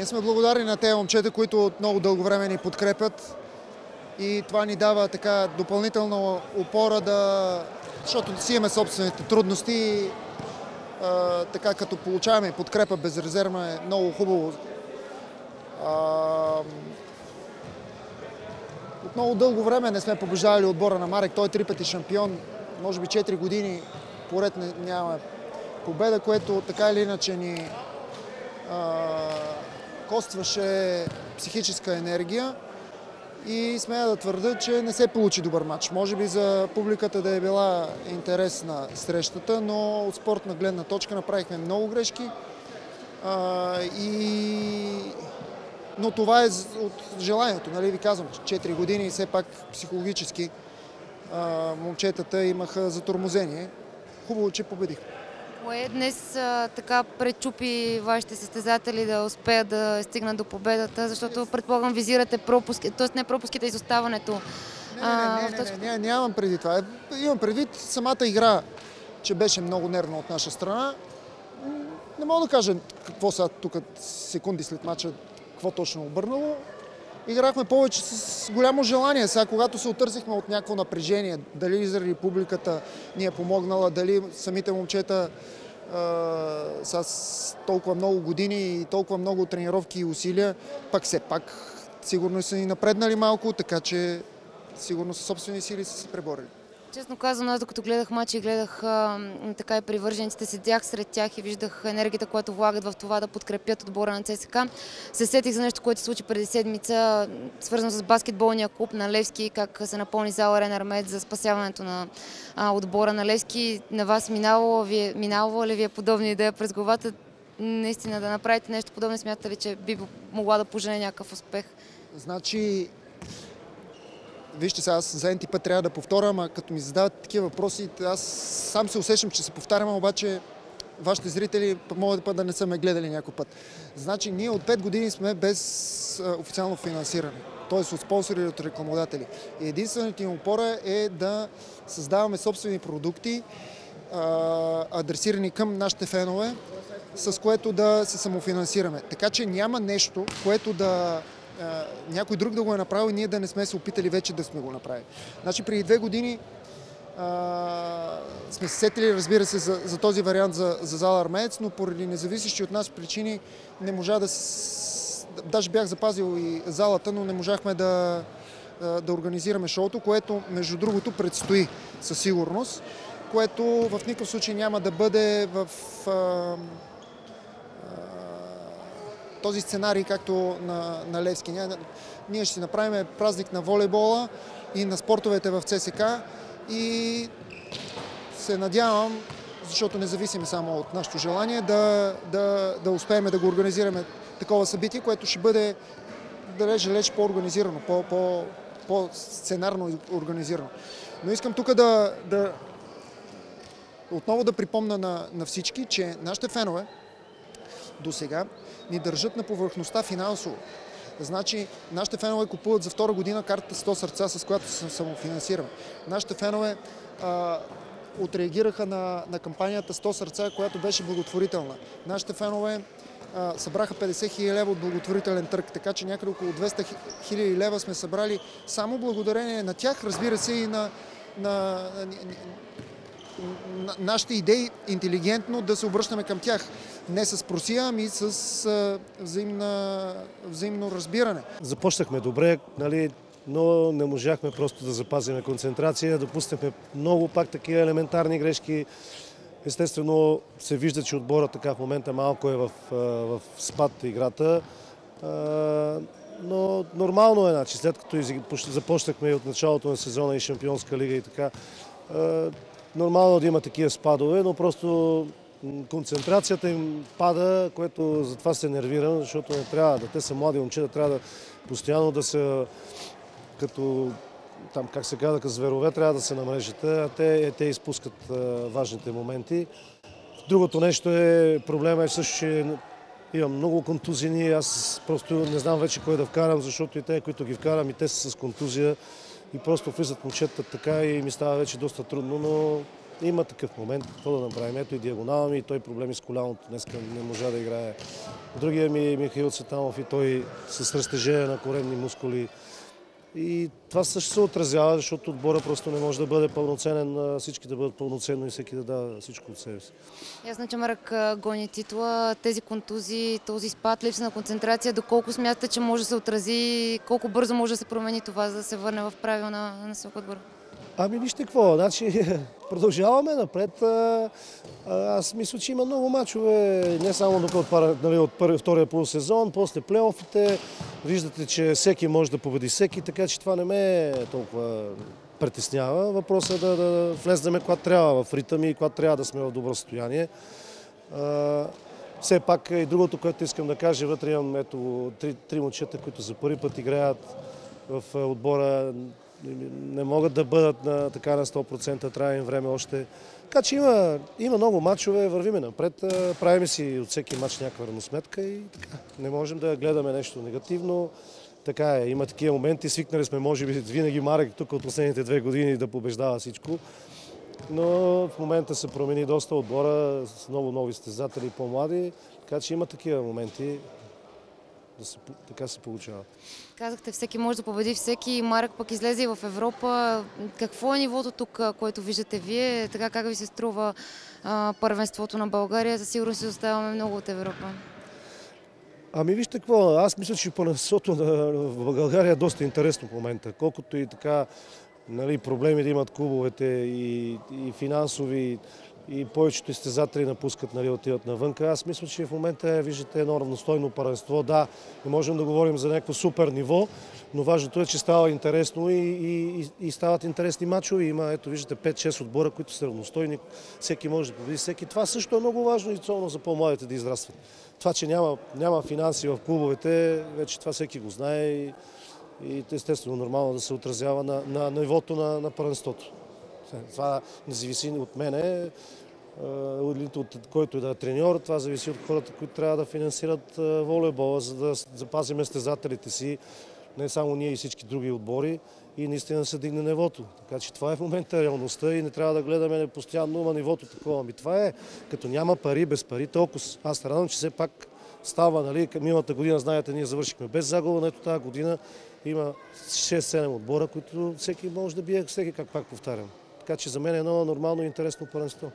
Ние сме благодарни на тези момчета, които от много дълго време ни подкрепят и това ни дава така допълнителна опора да... защото си имаме собствените трудности а, така като получаваме подкрепа безрезервна е много хубаво. От много дълго време не сме побеждавали отбора на Марек. Той е три пъти шампион. Може би 4 години поред няма победа, което така или иначе ни костваше психическа енергия и смея да твърда, че не се получи добър матч. Може би за публиката да е била интересна срещата, но от спортна гледна точка направихме много грешки. А, и... Но това е от желанието, нали ви казвам, 4 години и все пак психологически а, момчетата имаха затормозение. Хубаво, че победихме. Кое днес а, така пречупи вашите състезатели да успеят да стигнат до победата, защото предполагам визирате пропуски, т.е. не пропуските, изоставането. Не, не, не, не, не, не, нямам преди това. Имам предвид самата игра, че беше много нервна от наша страна. Не мога да кажа какво са тук секунди след мача, какво точно обърнало. Играхме повече с голямо желание. Сега, когато се отърсихме от някакво напрежение, дали заради публиката ни е помогнала, дали самите момчета с толкова много години и толкова много тренировки и усилия, пак все пак сигурно са ни напреднали малко, така че сигурно със собствени сили са се преборили. Честно казвам, аз докато гледах матча и гледах а, така и привържениците, седях сред тях и виждах енергията, която влагат в това да подкрепят отбора на ЦСК. Се сетих за нещо, което се случи преди седмица, свързано с баскетболния клуб на Левски, как се напълни зала Рен Армед за спасяването на а, отбора на Левски. На вас минало, вие, минало ли ви е подобна идея през главата? Наистина да направите нещо подобно, смятате ли, че би могла да пожене някакъв успех? Значи, Вижте сега, аз за път трябва да повторя, ама като ми задават такива въпроси, аз сам се усещам, че се повтарям, обаче вашите зрители могат път да не са ме гледали някой път. Значи ние от 5 години сме без официално финансиране, т.е. от спонсори от рекламодатели. И единствената им опора е да създаваме собствени продукти, адресирани към нашите фенове, с което да се самофинансираме. Така че няма нещо, което да някой друг да го е направил и ние да не сме се опитали вече да сме го направили. Значи преди две години а, сме се сетили, разбира се, за, за този вариант за, за зала Армеец, но поради независещи от нас причини не можа да... Даже бях запазил и залата, но не можахме да, да организираме шоуто, което между другото предстои със сигурност, което в никакъв случай няма да бъде в а, този сценарий, както на, на Левски. Ние ще направим празник на волейбола и на спортовете в ЦСК и се надявам, защото не зависим само от нашето желание, да, да, да успеем да го организираме такова събитие, което ще бъде далеч, далеч по-организирано, по, по, по-сценарно организирано. Но искам тук да, да отново да припомна на, на всички, че нашите фенове до сега ни държат на повърхността финансово. Значи, нашите фенове купуват за втора година картата 100 сърца, с която се самофинансираме. Нашите фенове а, отреагираха на, на кампанията 100 сърца, която беше благотворителна. Нашите фенове а, събраха 50 хиляди лева от благотворителен търг, така че някъде около 200 хиляди лева сме събрали само благодарение на тях, разбира се и на, на, на нашите идеи интелигентно да се обръщаме към тях. Не с просия, ами с взаимна, взаимно разбиране. Започнахме добре, нали, но не можахме просто да запазиме концентрация. Допуснахме много пак такива елементарни грешки. Естествено се вижда, че отбора така в момента малко е в, в спад играта. Но нормално е, значи, след като започнахме от началото на сезона и Шампионска лига и така, нормално да има такива спадове, но просто концентрацията им пада, което затова се нервирам, защото не трябва да те са млади момчета, трябва да постоянно да са като там, как се казва, като зверове, трябва да се намрежат, а те, те изпускат важните моменти. Другото нещо е, проблема е също, че имам много контузини, аз просто не знам вече кой да вкарам, защото и те, които ги вкарам, и те са с контузия и просто влизат момчета така и ми става вече доста трудно, но има такъв момент, какво да направим. Ето и диагонала ми, и той проблеми с коляното, днес не можа да играе. Другия ми е Михаил Цветанов и той с разтежение на коремни мускули. И това също се отразява, защото отбора просто не може да бъде пълноценен, всички да бъдат пълноценно и всеки да дава всичко от себе си. Ясно, че Марък гони титла, тези контузии, този спад, липса на концентрация, доколко смятате, че може да се отрази, колко бързо може да се промени това, за да се върне в правилна насока отбора? Ами вижте какво, значи продължаваме напред. Аз мисля, че има много мачове, не само тук от, нали, от първи, втория полусезон, после плейофите. Виждате, че всеки може да победи всеки, така че това не ме толкова притеснява. Въпросът е да, да влезнем когато трябва в ритъм и когато трябва да сме в добро състояние. Все пак и другото, което искам да кажа, вътре имам ето, три, три момчета, които за първи път играят в отбора. Не могат да бъдат на, така на 100%, трябва им време още. Така че има, има много матчове, вървиме напред, а, правим си от всеки матч някаква равносметка и така. Не можем да гледаме нещо негативно. Така е, има такива моменти, свикнали сме, може би, винаги Марек тук от последните две години да побеждава всичко. Но в момента се промени доста отбора с много нови стезатели, по-млади, така че има такива моменти. Да се, така се получава. Казахте, всеки може да победи всеки. Марък пък излезе и в Европа. Какво е нивото тук, което виждате вие? Така как ви се струва а, първенството на България? За сигурно си оставаме много от Европа. Ами вижте какво, аз мисля, че първенството на в България е доста интересно в момента. Колкото и така нали, проблеми да имат клубовете и, и финансови, и повечето изтезатели напускат, нали, отиват навънка. Аз мисля, че в момента е, виждате едно равностойно първенство. Да, не можем да говорим за някакво супер ниво, но важното е, че става интересно и, и, и, стават интересни матчове. Има, ето виждате, 5-6 отбора, които са равностойни. Всеки може да победи всеки. Това също е много важно и особено за по-младите да израстват. Това, че няма, няма финанси в клубовете, вече това всеки го знае и, и естествено нормално да се отразява на, на нивото на, на първенството. Това не зависи от мене, от, от който и да е треньор, това зависи от хората, които трябва да финансират а, волейбола, за да запазим стезателите си, не само ние и всички други отбори и наистина се дигне нивото. Така че това е в момента реалността и не трябва да гледаме постоянно на нивото такова. Ами това е, като няма пари, без пари, толкова. Аз радвам, че все пак става, нали, миналата година, знаете, ние завършихме без загуба, но ето тази година има 6-7 отбора, които всеки може да бие всеки, как пак повтарям. Така че за мен е едно нормално и интересно първенство.